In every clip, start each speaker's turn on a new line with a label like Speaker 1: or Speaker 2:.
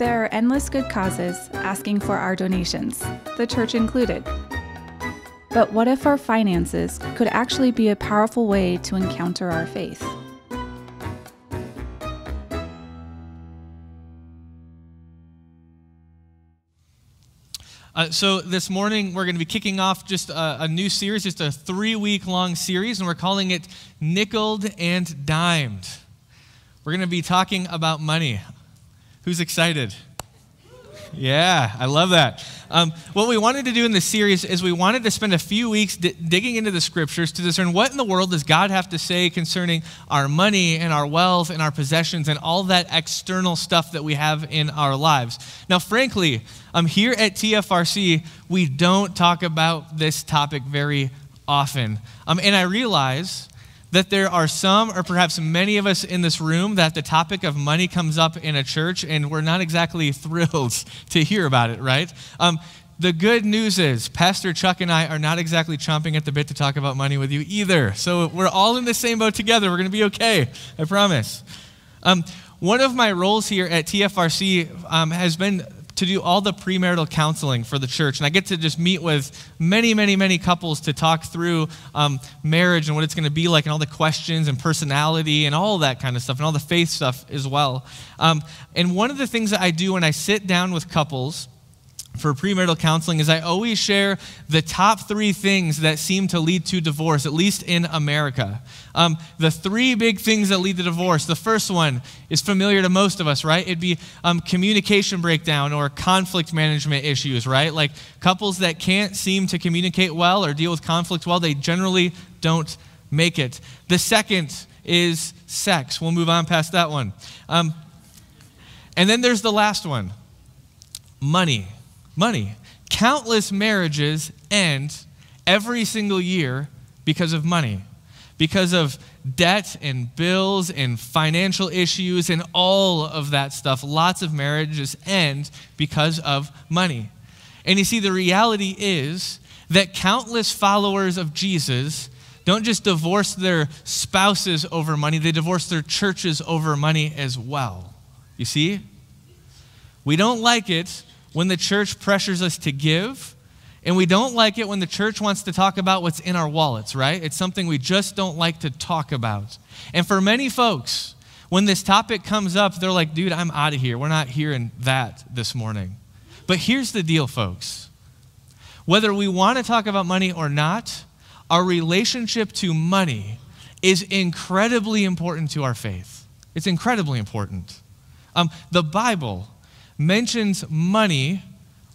Speaker 1: There are endless good causes asking for our donations, the church included. But what if our finances could actually be a powerful way to encounter our faith?
Speaker 2: Uh, so this morning we're going to be kicking off just a, a new series, just a three-week long series, and we're calling it Nickeled and Dimed. We're going to be talking about money. Who's excited? Yeah, I love that. Um, what we wanted to do in this series is we wanted to spend a few weeks d- digging into the scriptures to discern what in the world does God have to say concerning our money and our wealth and our possessions and all that external stuff that we have in our lives. Now, frankly, um, here at TFRC, we don't talk about this topic very often. Um, and I realize that there are some, or perhaps many of us in this room, that the topic of money comes up in a church, and we're not exactly thrilled to hear about it, right? Um, the good news is, Pastor Chuck and I are not exactly chomping at the bit to talk about money with you either. So we're all in the same boat together. We're going to be okay, I promise. Um, one of my roles here at TFRC um, has been to do all the premarital counseling for the church. And I get to just meet with many, many, many couples to talk through um, marriage and what it's going to be like, and all the questions and personality and all that kind of stuff, and all the faith stuff as well. Um, and one of the things that I do when I sit down with couples, for premarital counseling is I always share the top three things that seem to lead to divorce, at least in America. Um, the three big things that lead to divorce. The first one is familiar to most of us, right? It'd be um, communication breakdown or conflict management issues, right? Like couples that can't seem to communicate well or deal with conflict well, they generally don't make it. The second is sex. We'll move on past that one. Um, and then there's the last one money money. Countless marriages end every single year because of money, because of debt and bills and financial issues and all of that stuff. Lots of marriages end because of money. And you see, the reality is that countless followers of Jesus don't just divorce their spouses over money, they divorce their churches over money as well. You see? We don't like it when the church pressures us to give, and we don't like it when the church wants to talk about what's in our wallets, right? It's something we just don't like to talk about. And for many folks, when this topic comes up, they're like, dude, I'm out of here. We're not hearing that this morning. But here's the deal, folks. Whether we want to talk about money or not, our relationship to money is incredibly important to our faith. It's incredibly important. Um, the Bible mentions money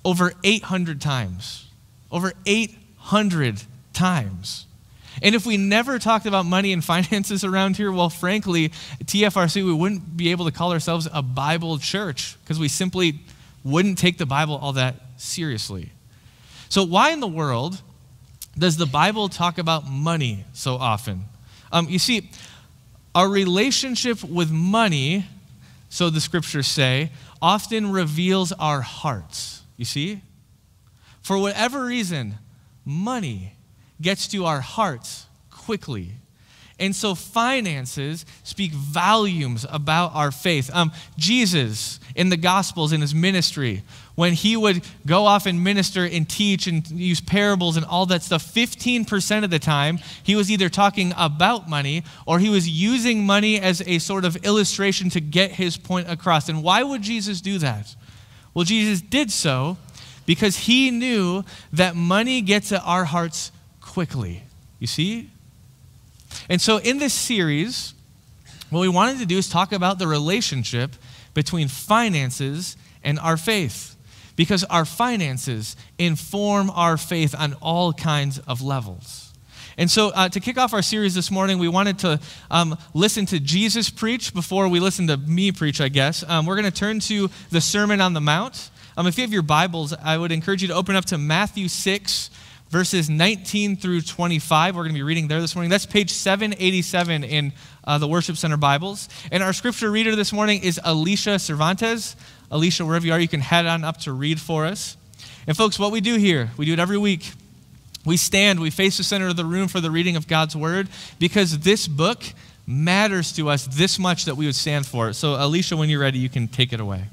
Speaker 2: over 800 times. Over 800 times. And if we never talked about money and finances around here, well, frankly, TFRC, we wouldn't be able to call ourselves a Bible church because we simply wouldn't take the Bible all that seriously. So, why in the world does the Bible talk about money so often? Um, you see, our relationship with money, so the scriptures say, often reveals our hearts. You see? For whatever reason, money gets to our hearts quickly. And so finances speak volumes about our faith. Um, Jesus, in the Gospels, in his ministry, when he would go off and minister and teach and use parables and all that stuff, 15% of the time, he was either talking about money or he was using money as a sort of illustration to get his point across. And why would Jesus do that? Well, Jesus did so because he knew that money gets at our hearts quickly. You see? And so in this series, what we wanted to do is talk about the relationship between finances and our faith because our finances inform our faith on all kinds of levels. And so, uh, to kick off our series this morning, we wanted to um, listen to Jesus preach before we listen to me preach, I guess. Um, we're going to turn to the Sermon on the Mount. Um, if you have your Bibles, I would encourage you to open up to Matthew 6, verses 19 through 25. We're going to be reading there this morning. That's page 787 in uh, the Worship Center Bibles. And our scripture reader this morning is Alicia Cervantes. Alicia, wherever you are, you can head on up to read for us. And folks, what we do here, we do it every week. We stand, we face the center of the room for the reading of God's word because this book matters to us this much that we would stand for it. So, Alicia, when you're ready, you can take it away.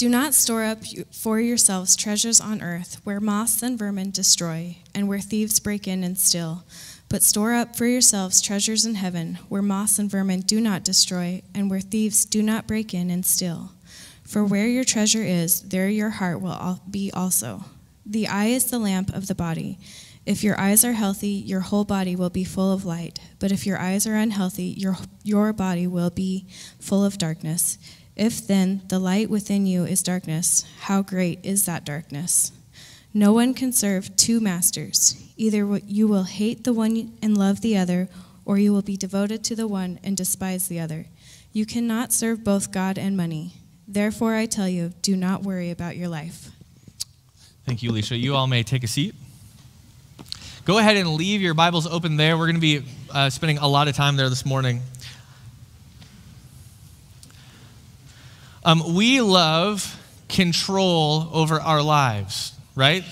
Speaker 3: Do not store up for yourselves treasures on earth, where moths and vermin destroy, and where thieves break in and steal. But store up for yourselves treasures in heaven, where moths and vermin do not destroy, and where thieves do not break in and steal. For where your treasure is, there your heart will be also. The eye is the lamp of the body. If your eyes are healthy, your whole body will be full of light. But if your eyes are unhealthy, your, your body will be full of darkness. If then the light within you is darkness, how great is that darkness? No one can serve two masters. Either you will hate the one and love the other, or you will be devoted to the one and despise the other. You cannot serve both God and money. Therefore, I tell you, do not worry about your life.
Speaker 2: Thank you, Alicia. You all may take a seat. Go ahead and leave your Bibles open there. We're going to be uh, spending a lot of time there this morning. Um, we love control over our lives, right?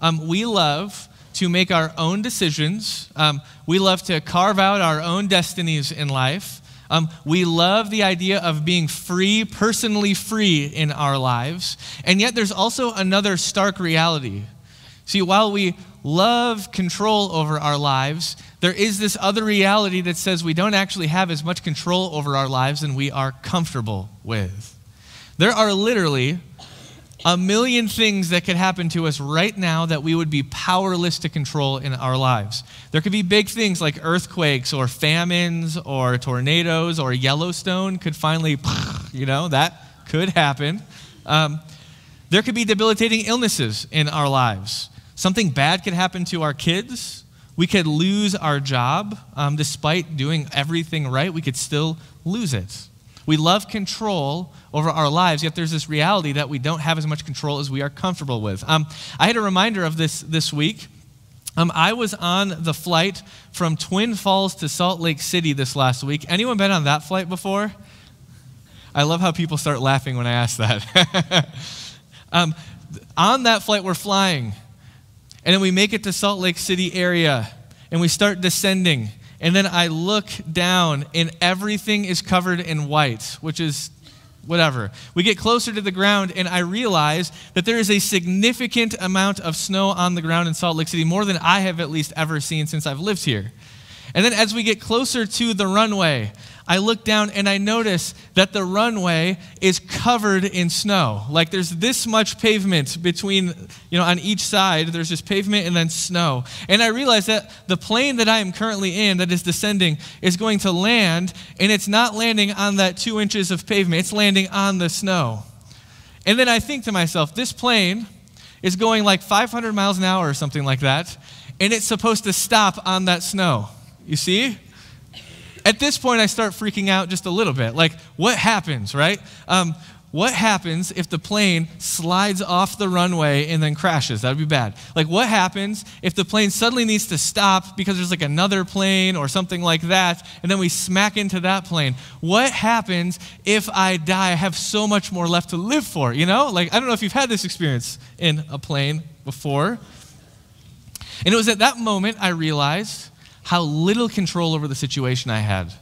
Speaker 2: Um, we love to make our own decisions. Um, we love to carve out our own destinies in life. Um, we love the idea of being free, personally free in our lives. And yet, there's also another stark reality. See, while we love control over our lives, there is this other reality that says we don't actually have as much control over our lives than we are comfortable with. There are literally a million things that could happen to us right now that we would be powerless to control in our lives. There could be big things like earthquakes or famines or tornadoes or Yellowstone could finally, you know, that could happen. Um, there could be debilitating illnesses in our lives. Something bad could happen to our kids. We could lose our job. Um, despite doing everything right, we could still lose it. We love control over our lives, yet there's this reality that we don't have as much control as we are comfortable with. Um, I had a reminder of this this week. Um, I was on the flight from Twin Falls to Salt Lake City this last week. Anyone been on that flight before? I love how people start laughing when I ask that. um, on that flight, we're flying. And then we make it to Salt Lake City area and we start descending. And then I look down and everything is covered in white, which is whatever. We get closer to the ground and I realize that there is a significant amount of snow on the ground in Salt Lake City, more than I have at least ever seen since I've lived here. And then as we get closer to the runway, I look down and I notice that the runway is covered in snow. Like there's this much pavement between, you know, on each side, there's just pavement and then snow. And I realize that the plane that I am currently in that is descending is going to land, and it's not landing on that two inches of pavement, it's landing on the snow. And then I think to myself, this plane is going like 500 miles an hour or something like that, and it's supposed to stop on that snow. You see? At this point, I start freaking out just a little bit. Like, what happens, right? Um, what happens if the plane slides off the runway and then crashes? That would be bad. Like, what happens if the plane suddenly needs to stop because there's like another plane or something like that, and then we smack into that plane? What happens if I die? I have so much more left to live for, you know? Like, I don't know if you've had this experience in a plane before. And it was at that moment I realized how little control over the situation I had.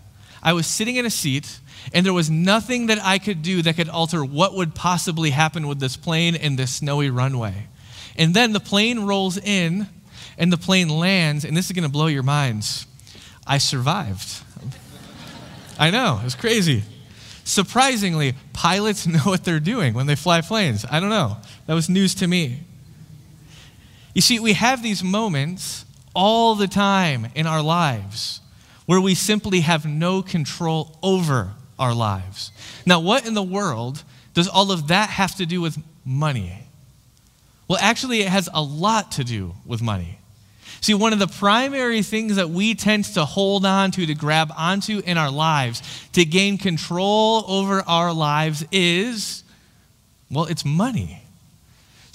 Speaker 2: I was sitting in a seat, and there was nothing that I could do that could alter what would possibly happen with this plane and this snowy runway. And then the plane rolls in, and the plane lands, and this is going to blow your minds. I survived. I know, it's crazy. Surprisingly, pilots know what they're doing when they fly planes. I don't know. That was news to me. You see, we have these moments all the time in our lives where we simply have no control over our lives. Now, what in the world does all of that have to do with money? Well, actually, it has a lot to do with money. See, one of the primary things that we tend to hold on to, to grab onto in our lives, to gain control over our lives is, well, it's money.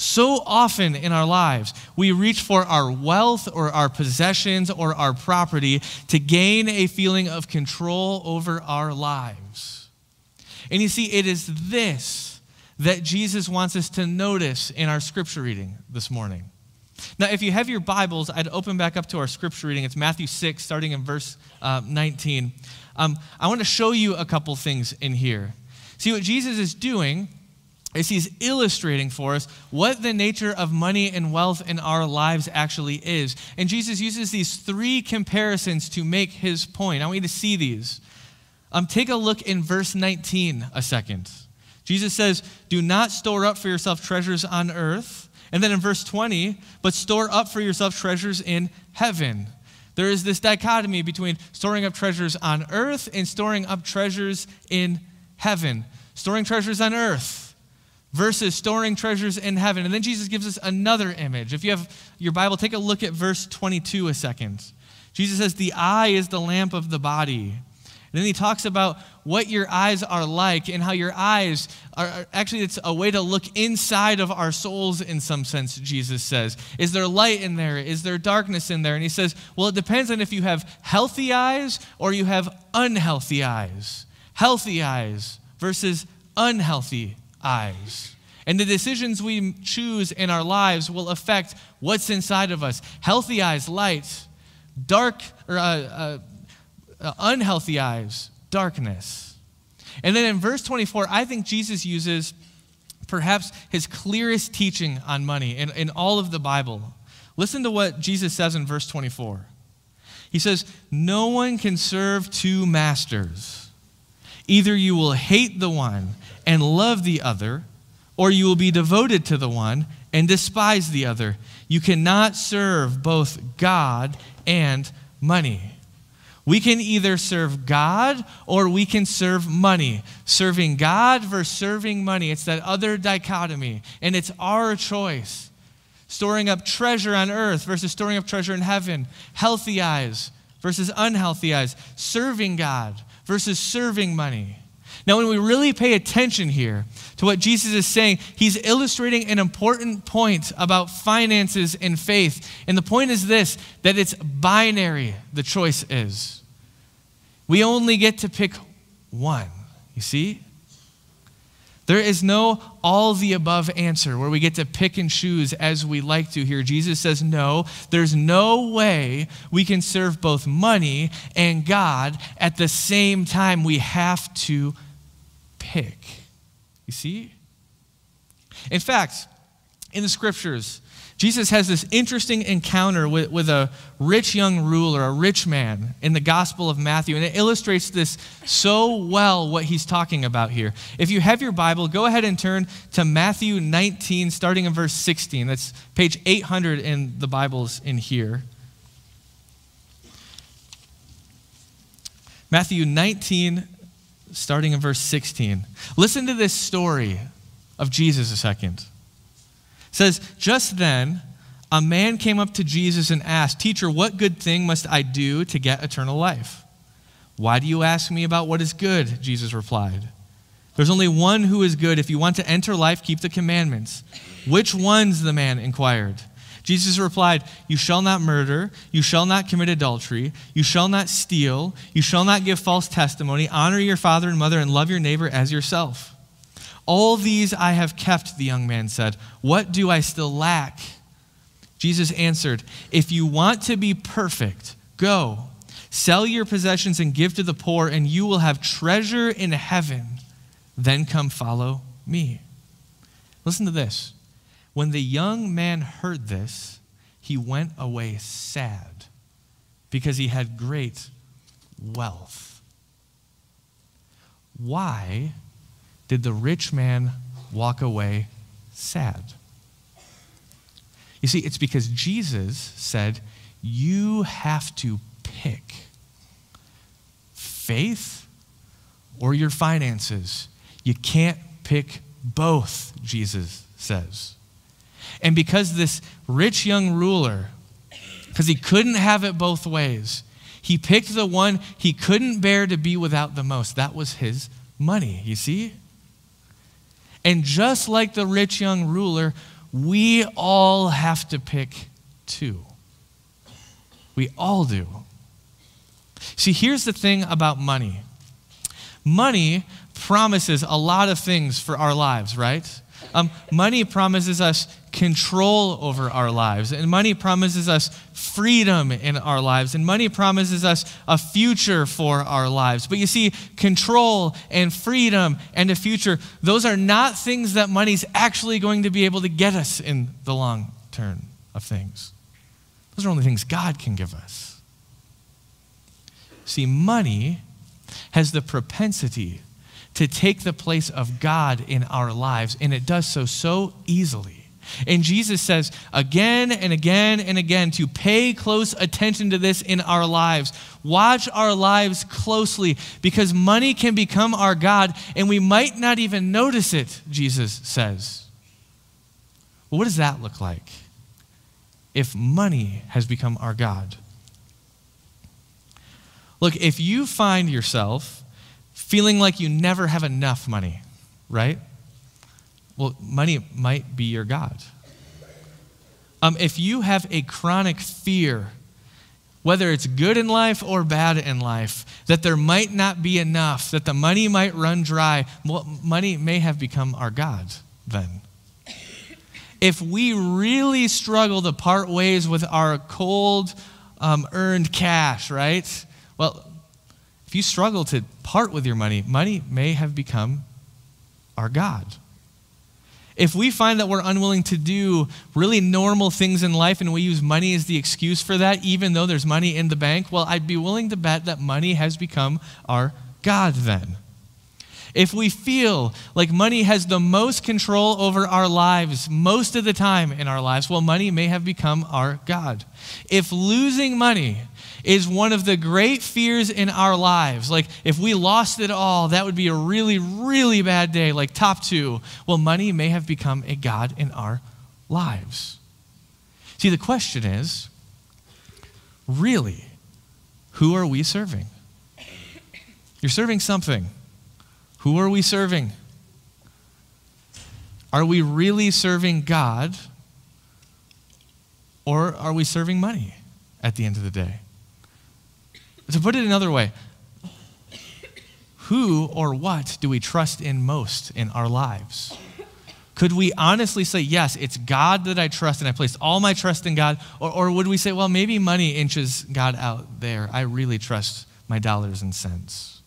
Speaker 2: So often in our lives, we reach for our wealth or our possessions or our property to gain a feeling of control over our lives. And you see, it is this that Jesus wants us to notice in our scripture reading this morning. Now, if you have your Bibles, I'd open back up to our scripture reading. It's Matthew 6, starting in verse uh, 19. Um, I want to show you a couple things in here. See, what Jesus is doing is he's illustrating for us what the nature of money and wealth in our lives actually is. And Jesus uses these three comparisons to make his point. I want you to see these. Um, take a look in verse 19 a second. Jesus says, Do not store up for yourself treasures on earth. And then in verse 20, but store up for yourself treasures in heaven. There is this dichotomy between storing up treasures on earth and storing up treasures in heaven. Storing treasures on earth versus storing treasures in heaven. And then Jesus gives us another image. If you have your Bible, take a look at verse 22 a second. Jesus says, The eye is the lamp of the body. And then he talks about what your eyes are like and how your eyes are actually, it's a way to look inside of our souls in some sense, Jesus says. Is there light in there? Is there darkness in there? And he says, Well, it depends on if you have healthy eyes or you have unhealthy eyes. Healthy eyes versus unhealthy eyes. And the decisions we choose in our lives will affect what's inside of us. Healthy eyes, light. Dark or uh, uh, uh, unhealthy eyes, darkness. And then in verse 24, I think Jesus uses perhaps his clearest teaching on money in, in all of the Bible. Listen to what Jesus says in verse 24. He says, No one can serve two masters. Either you will hate the one and love the other, or you will be devoted to the one and despise the other. You cannot serve both God and money. We can either serve God or we can serve money. Serving God versus serving money. It's that other dichotomy, and it's our choice. Storing up treasure on earth versus storing up treasure in heaven. Healthy eyes versus unhealthy eyes. Serving God versus serving money. Now, when we really pay attention here to what Jesus is saying, he's illustrating an important point about finances and faith. And the point is this that it's binary, the choice is. We only get to pick one, you see? There is no all the above answer where we get to pick and choose as we like to here. Jesus says, no, there's no way we can serve both money and God at the same time. We have to pick. You see? In fact, in the scriptures, Jesus has this interesting encounter with, with a rich young ruler, a rich man, in the Gospel of Matthew. And it illustrates this so well what he's talking about here. If you have your Bible, go ahead and turn to Matthew 19, starting in verse 16. That's page 800 in the Bibles in here. Matthew 19, starting in verse 16. Listen to this story of Jesus a second. It says, Just then, a man came up to Jesus and asked, Teacher, what good thing must I do to get eternal life? Why do you ask me about what is good? Jesus replied. There's only one who is good. If you want to enter life, keep the commandments. Which ones? the man inquired. Jesus replied, You shall not murder, you shall not commit adultery, you shall not steal, you shall not give false testimony, honor your father and mother, and love your neighbor as yourself. All these I have kept, the young man said. What do I still lack? Jesus answered, If you want to be perfect, go, sell your possessions and give to the poor, and you will have treasure in heaven. Then come follow me. Listen to this. When the young man heard this, he went away sad because he had great wealth. Why did the rich man walk away sad? You see, it's because Jesus said, You have to pick faith or your finances. You can't pick both, Jesus says. And because this rich young ruler, because he couldn't have it both ways, he picked the one he couldn't bear to be without the most. That was his money, you see? And just like the rich young ruler, we all have to pick two. We all do. See, here's the thing about money money promises a lot of things for our lives, right? Um, money promises us control over our lives, and money promises us freedom in our lives, and money promises us a future for our lives. But you see, control and freedom and a future, those are not things that money's actually going to be able to get us in the long term of things. Those are only things God can give us. See, money has the propensity to take the place of God in our lives, and it does so so easily. And Jesus says again and again and again to pay close attention to this in our lives. Watch our lives closely because money can become our God and we might not even notice it, Jesus says. Well, what does that look like if money has become our God? Look, if you find yourself feeling like you never have enough money, right? Well, money might be your God. Um, if you have a chronic fear, whether it's good in life or bad in life, that there might not be enough, that the money might run dry, money may have become our God then. If we really struggle to part ways with our cold um, earned cash, right? Well, if you struggle to part with your money, money may have become our God. If we find that we're unwilling to do really normal things in life and we use money as the excuse for that, even though there's money in the bank, well, I'd be willing to bet that money has become our God then. If we feel like money has the most control over our lives most of the time in our lives, well, money may have become our God. If losing money is one of the great fears in our lives. Like, if we lost it all, that would be a really, really bad day, like top two. Well, money may have become a God in our lives. See, the question is really, who are we serving? You're serving something. Who are we serving? Are we really serving God? Or are we serving money at the end of the day? To put it another way, who or what do we trust in most in our lives? Could we honestly say, yes, it's God that I trust and I placed all my trust in God? Or, or would we say, well, maybe money inches God out there. I really trust my dollars and cents.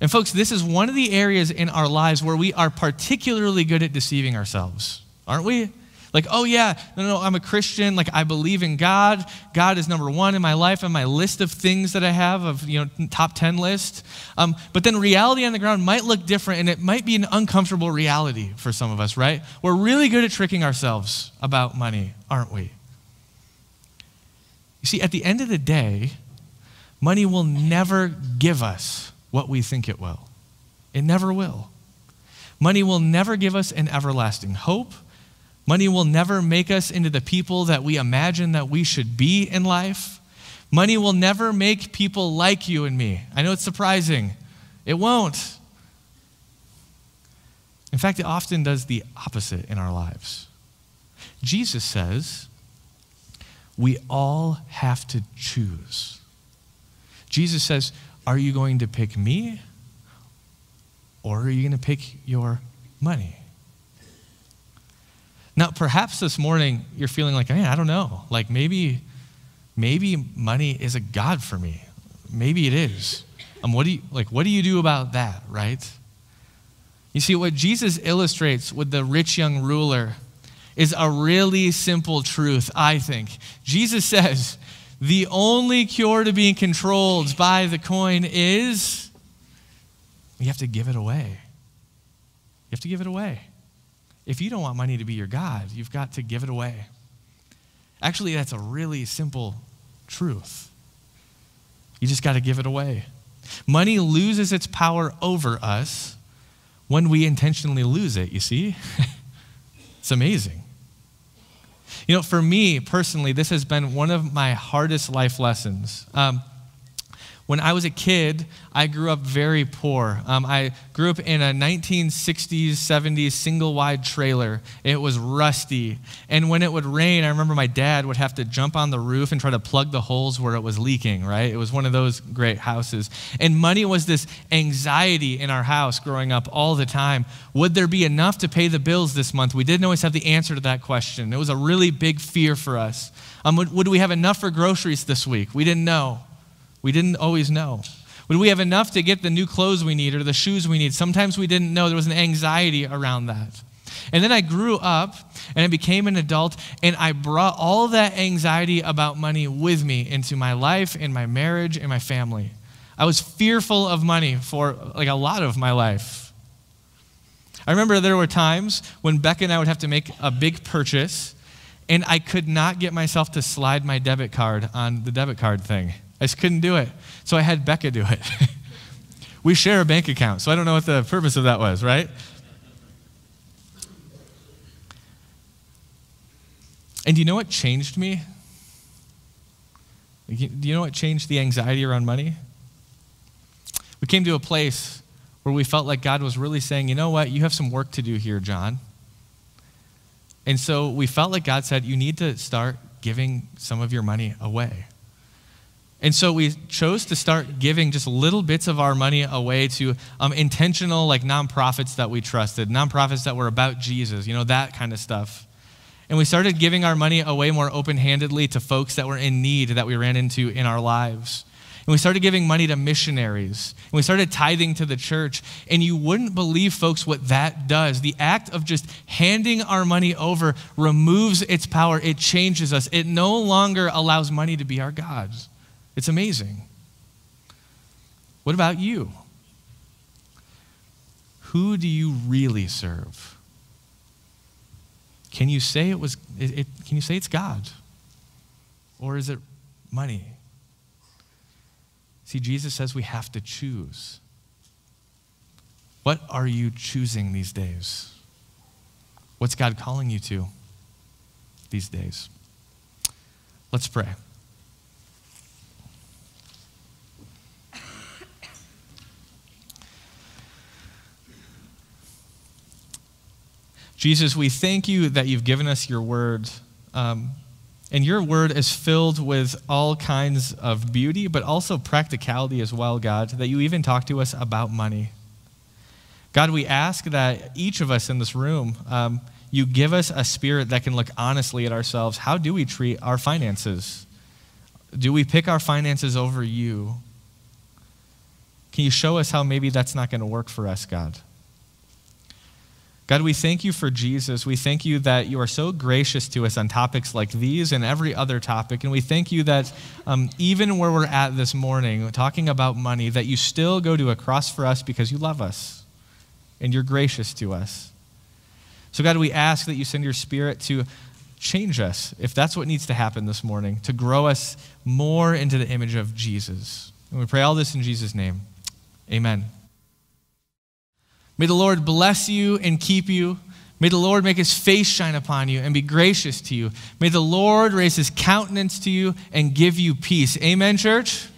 Speaker 2: And, folks, this is one of the areas in our lives where we are particularly good at deceiving ourselves, aren't we? Like, oh yeah, no, no, I'm a Christian. Like, I believe in God. God is number one in my life and my list of things that I have of, you know, top 10 list. Um, but then reality on the ground might look different and it might be an uncomfortable reality for some of us, right? We're really good at tricking ourselves about money, aren't we? You see, at the end of the day, money will never give us what we think it will. It never will. Money will never give us an everlasting hope Money will never make us into the people that we imagine that we should be in life. Money will never make people like you and me. I know it's surprising. It won't. In fact, it often does the opposite in our lives. Jesus says we all have to choose. Jesus says, Are you going to pick me or are you going to pick your money? Now, perhaps this morning you're feeling like, man, I don't know. Like maybe, maybe money is a God for me. Maybe it is. Um, what do you like? What do you do about that, right? You see, what Jesus illustrates with the rich young ruler is a really simple truth, I think. Jesus says, the only cure to being controlled by the coin is you have to give it away. You have to give it away. If you don't want money to be your God, you've got to give it away. Actually, that's a really simple truth. You just got to give it away. Money loses its power over us when we intentionally lose it, you see? it's amazing. You know, for me personally, this has been one of my hardest life lessons. Um, When I was a kid, I grew up very poor. Um, I grew up in a 1960s, 70s single wide trailer. It was rusty. And when it would rain, I remember my dad would have to jump on the roof and try to plug the holes where it was leaking, right? It was one of those great houses. And money was this anxiety in our house growing up all the time. Would there be enough to pay the bills this month? We didn't always have the answer to that question. It was a really big fear for us. Um, would, would we have enough for groceries this week? We didn't know. We didn't always know. Would we have enough to get the new clothes we need or the shoes we need? Sometimes we didn't know. There was an anxiety around that. And then I grew up and I became an adult, and I brought all that anxiety about money with me into my life, in my marriage, and my family. I was fearful of money for like a lot of my life. I remember there were times when Becca and I would have to make a big purchase, and I could not get myself to slide my debit card on the debit card thing. I just couldn't do it. So I had Becca do it. we share a bank account, so I don't know what the purpose of that was, right? And do you know what changed me? Do you know what changed the anxiety around money? We came to a place where we felt like God was really saying, you know what, you have some work to do here, Jon. And so we felt like God said, you need to start giving some of your money away. And so we chose to start giving just little bits of our money away to um, intentional, like nonprofits that we trusted, nonprofits that were about Jesus, you know, that kind of stuff. And we started giving our money away more open handedly to folks that were in need that we ran into in our lives. And we started giving money to missionaries. And we started tithing to the church. And you wouldn't believe, folks, what that does. The act of just handing our money over removes its power, it changes us. It no longer allows money to be our God. It's amazing. What about you? Who do you really serve? Can you say it was it, it, can you say it's God? Or is it money? See, Jesus says we have to choose. What are you choosing these days? What's God calling you to these days? Let's pray. Jesus, we thank you that you've given us your word. Um, and your word is filled with all kinds of beauty, but also practicality as well, God, that you even talk to us about money. God, we ask that each of us in this room, um, you give us a spirit that can look honestly at ourselves. How do we treat our finances? Do we pick our finances over you? Can you show us how maybe that's not going to work for us, God? God, we thank you for Jesus. We thank you that you are so gracious to us on topics like these and every other topic. And we thank you that um, even where we're at this morning, talking about money, that you still go to a cross for us because you love us and you're gracious to us. So, God, we ask that you send your spirit to change us, if that's what needs to happen this morning, to grow us more into the image of Jesus. And we pray all this in Jesus' name. Amen. May the Lord bless you and keep you. May the Lord make his face shine upon you and be gracious to you. May the Lord raise his countenance to you and give you peace. Amen, church?